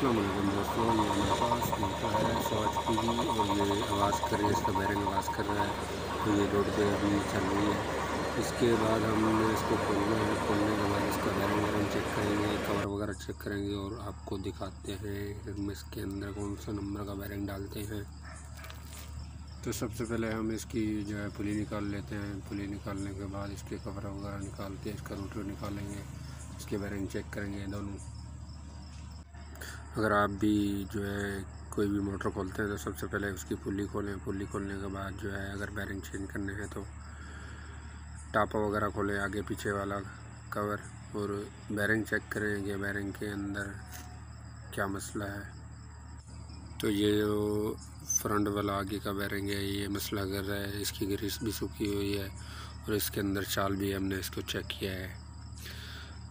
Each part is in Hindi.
वालेकुम दोस्तों ये हमारे पास मोटर है सौ एच पी की और ये आवाज़ कर रही है इसका बैरिंग आवाज़ कर रहा है तो ये रोड पे अभी चल रही है इसके बाद हमने इसको खोलना है खोलने के बाद इसका बैरिंग वैरिंग चेक करेंगे कवर वगैरह चेक करेंगे और आपको दिखाते हैं हम इसके अंदर कौन सा नंबर का बैरिंग डालते हैं तो सबसे पहले हम इसकी जो है पुली निकाल लेते हैं। पुली निकालने के बाद इसके कवर वगैरह निकाल के इसका रूटर निकालेंगे। इसके बैरिंग चेक करेंगे दोनों। अगर आप भी जो है कोई भी मोटर खोलते हैं तो सबसे पहले उसकी पुली खोलें। पुली खोलने के बाद जो है अगर बैरिंग चेंज करने हैं तो टापा वगैरह खोलें, आगे पीछे वाला कवर और बैरिंग चेक करें कि बैरिंग के अंदर क्या मसला है। तो ये जो फ्रंट वाला आगे का बैरिंग है, ये मसला कर रहा है। इसकी ग्रीस भी सूखी हुई है, और इसके अंदर चाल भी हमने इसको चेक किया है।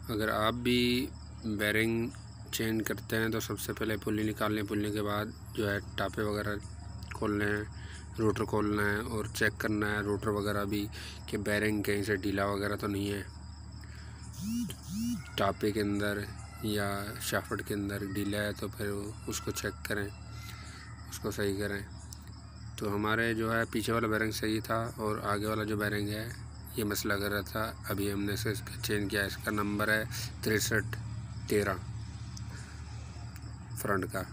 अगर आप भी बैरिंग चेंज करते हैं तो सबसे पहले पुल्ली निकालने पुलने के बाद जो है टापे वगैरह खोलने हैं, रोटर खोलना है और चेक करना है रोटर वगैरह भी कि बैरिंग कहीं से ढीला वगैरह तो नहीं है। टापे के अंदर या शाफट के अंदर ढीला है तो फिर उसको चेक करें, उसको सही करें। तो हमारे जो है पीछे वाला बैरिंग सही था और आगे वाला जो बैरिंग है, ये मसला कर रहा था। अभी हमने इसे चेंज किया, इसका नंबर है तिरसठ तेरह। फ्रंट का।